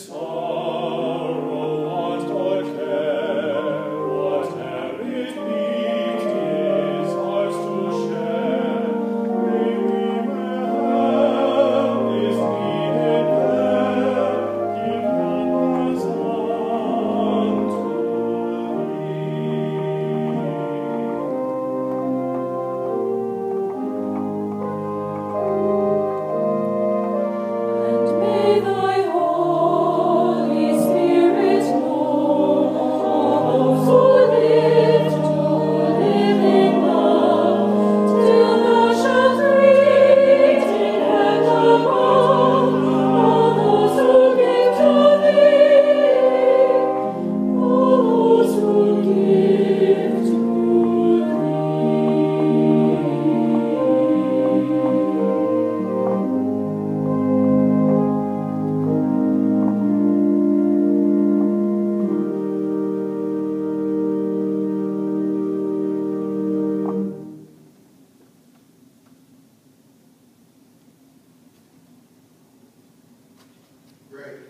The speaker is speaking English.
Sickness, Great.